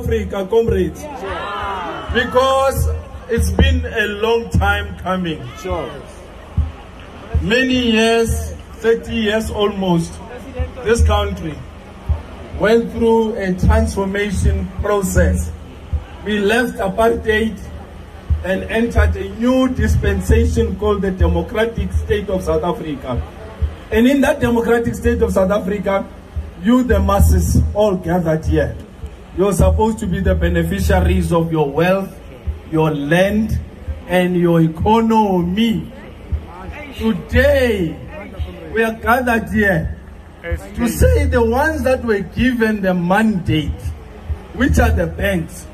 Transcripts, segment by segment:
Africa, comrades. Because it's been a long time coming. Sure. Many years, 30 years almost, this country went through a transformation process. We left apartheid and entered a new dispensation called the Democratic State of South Africa. And in that Democratic State of South Africa, you, the masses, all gathered here. You're supposed to be the beneficiaries of your wealth, your land, and your economy. Today, we are gathered here to say the ones that were given the mandate, which are the banks,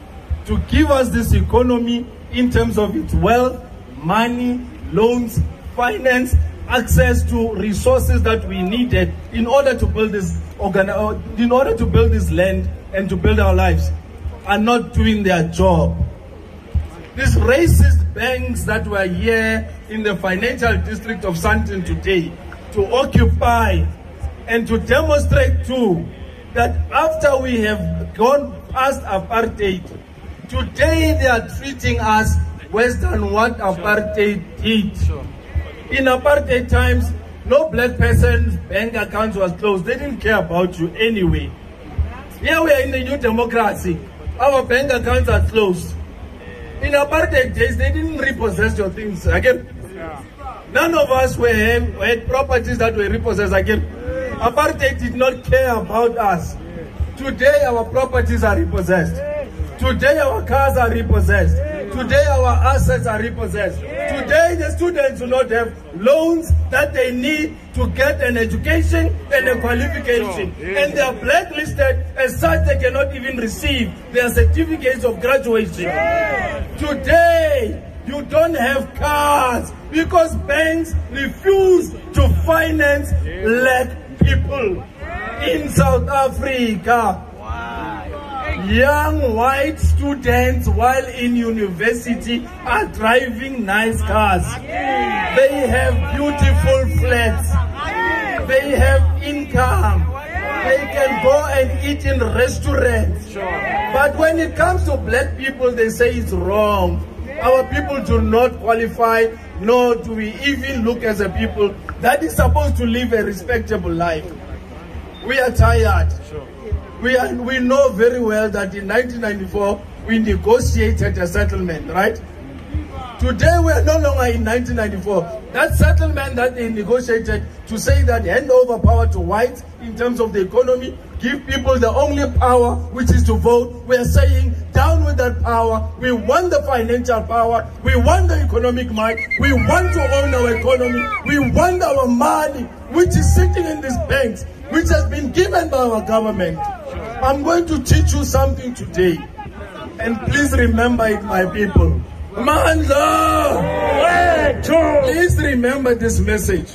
to give us this economy in terms of its wealth, money, loans, finance, access to resources that we needed in order to build this organ uh, in order to build this land and to build our lives are not doing their job. These racist banks that were here in the financial district of Sandton today to occupy and to demonstrate too that after we have gone past apartheid, today they are treating us worse than what apartheid did. In apartheid times, no black person's bank account was closed. They didn't care about you anyway. Here we are in the new democracy. Our bank accounts are closed. In apartheid days, they didn't repossess your things again. None of us were had properties that were repossessed again. Apartheid did not care about us. Today, our properties are repossessed. Today, our cars are repossessed. Today, our assets are repossessed. Today, the students do not have loans that they need to get an education and a qualification. And they are blacklisted as such they cannot even receive their certificates of graduation. Today, you don't have cars because banks refuse to finance black people in South Africa. Young white students while in university are driving nice cars. They have beautiful flats. They have income. They can go and eat in restaurants. But when it comes to black people, they say it's wrong. Our people do not qualify, nor do we even look as a people that is supposed to live a respectable life. We are tired. We, are, we know very well that in 1994, we negotiated a settlement, right? Today, we are no longer in 1994. That settlement that they negotiated to say that hand over power to whites in terms of the economy, give people the only power, which is to vote. We are saying down with that power. We want the financial power. We want the economic might. We want to own our economy. We want our money, which is sitting in these banks, which has been given by our government. I'm going to teach you something today. And please remember it, my people. Mandla! Please remember this message.